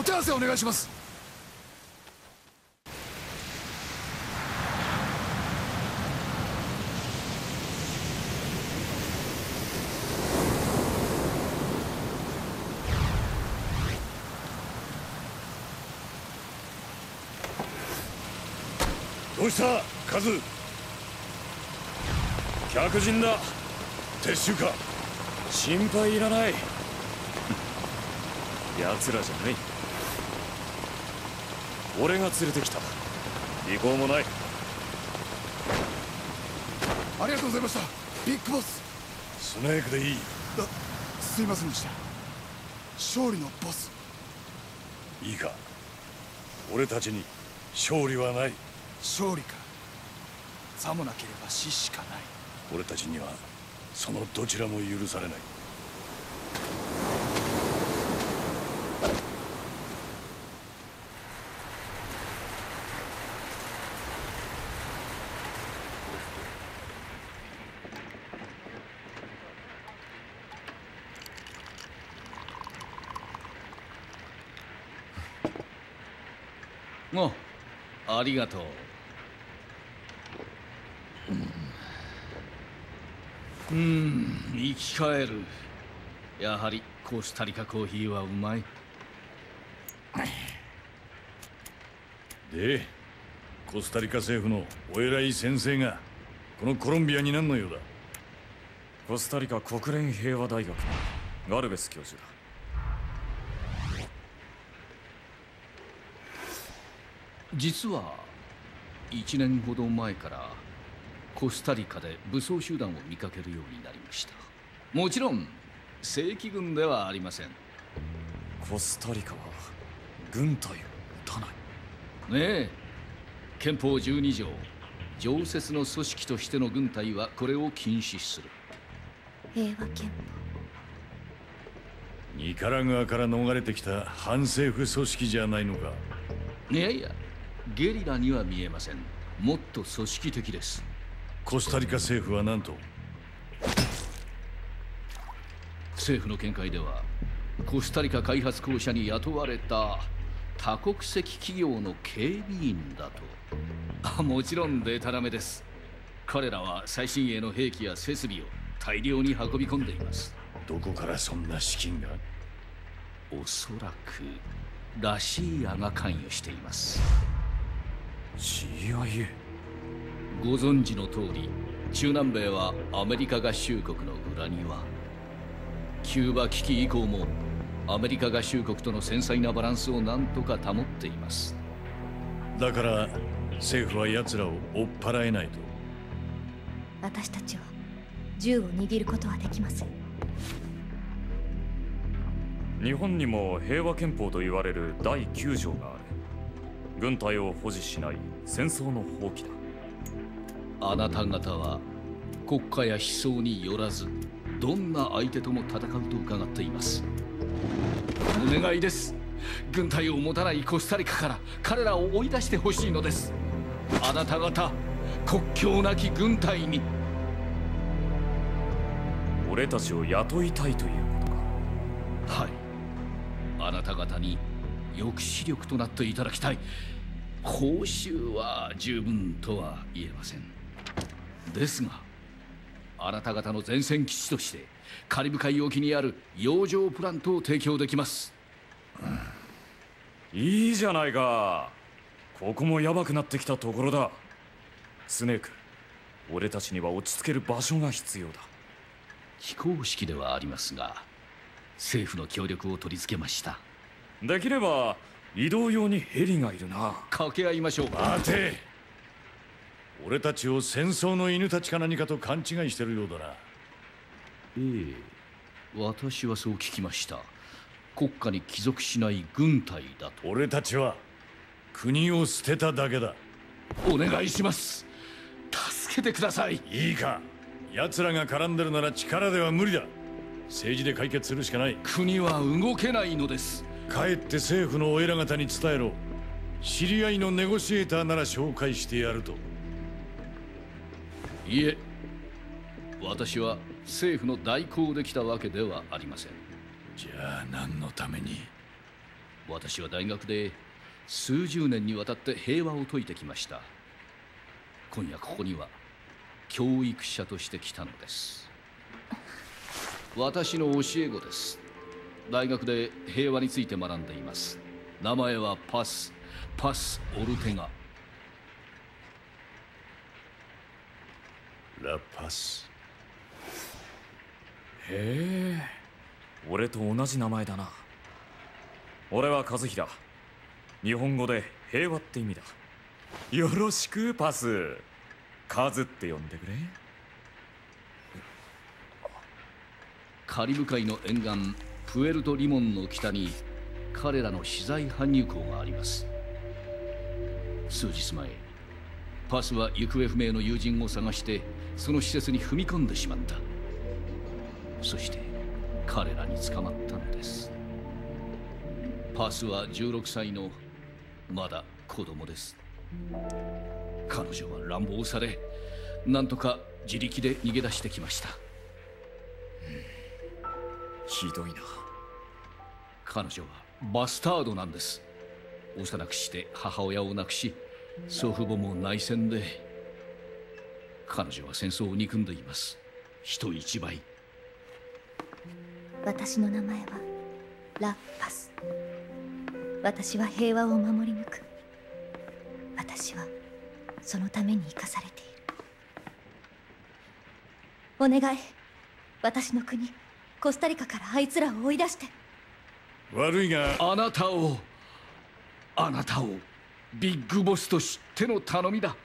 お手合わせお願いします。どうしたカズ。客人だ。撤収か。心配いらない。奴らじゃない。俺が連れてきた。尾行もない。ありがとうございました。ビッグボス。スネークでいい。あすいませんでした。勝利のボス。いいか。俺たちに勝利はない勝利か。さもなければ死しかない。俺たちにはそのどちらも許されない。あありがとううんうん生き返る。やはりコスタリカコーヒーはうまい。でコスタリカ政府のお偉い先生がこのコロンビアに何の用だ。コスタリカ国連平和大学のガルベス教授だ。実は1年ほど前からコスタリカで武装集団を見かけるようになりました。もちろん正規軍ではありません。ねコスタリカは軍隊を撃たない。え。憲法12条常設の組織としての軍隊はこれを禁止する。平和憲ニカラグアから逃れてきた反政府組織じゃないのか。いやいやゲリラには見えません。もっと組織的ですコスタリカ政府は何と政府の見解ではコスタリカ開発公社に雇われた多国籍企業の警備員だと。あもちろんデタラメです。彼らは最新鋭の兵器や設備を大量に運び込んでいます。どこからそんな資金が？おそらくラシーアが関与しています。CIA ご存知の通り中南米はアメリカ合衆国の裏庭。キューバ危機以降もアメリカ合衆国との繊細なバランスを何とか保っています。だから政府は奴らを追っ払えないと。私たちは銃を握ることはできません。日本にも平和憲法と言われる第9条がある。軍隊を保持しない戦争の放棄だあなた方は国家や思想によらずどんな相手とも戦うと伺っています。お願いです。軍隊を持たないコスタリカから彼らを追い出してほしいのです。あなた方国境なき軍隊に。俺たちを雇いたいということか。はい。あなた方に抑止力となっていただきたい報酬は十分とは言えません。ですがあなた方の前線基地としてカリブ海沖にある洋上プラントを提供できます。いいじゃないか。ここもヤバくなってきたところだ。スネーク俺たちには落ち着ける場所が必要だ。非公式ではありますが政府の協力を取り付けました。できれば移動用にヘリがいるな。掛け合いましょう待て。俺たちを戦争の犬たちか何かと勘違いしてるようだな。ええ。私はそう聞きました。国家に帰属しない軍隊だと。俺たちは国を捨てただけだ。お願いします。助けてください。いいか。奴らが絡んでるなら力では無理だ。政治で解決するしかない。国は動けないのです帰って政府のお偉方に伝えろ。知り合いのネゴシエーターなら紹介してやると。いえ私は政府の代行できたわけではありません。じゃあ何のために？私は大学で数十年にわたって平和を説いてきました。今夜ここには教育者として来たのです。私の教え子です大学で平和について学んでいます。名前はパス。パス・オルテガ。ラパス。へえ。俺と同じ名前だな。俺は和平。日本語で平和って意味だ。よろしくパス。カズって呼んでくれ。カリブ海の沿岸プエルトリモンの北に彼らの資材搬入港があります。数日前パスは行方不明の友人を探してその施設に踏み込んでしまった。そして彼らに捕まったのです。パスは16歳のまだ子供です。彼女は乱暴されなんとか自力で逃げ出してきました。ひどいな。彼女はバスタードなんです。幼くして母親を亡くし祖父母も内戦で彼女は戦争を憎んでいます。人一倍。私の名前はラ・パス。私は平和を守り抜く。私はそのために生かされている。お願い。私の国。コスタリカからあいつらを追い出して。悪いがあなたをあなたをビッグボスと知っての頼みだ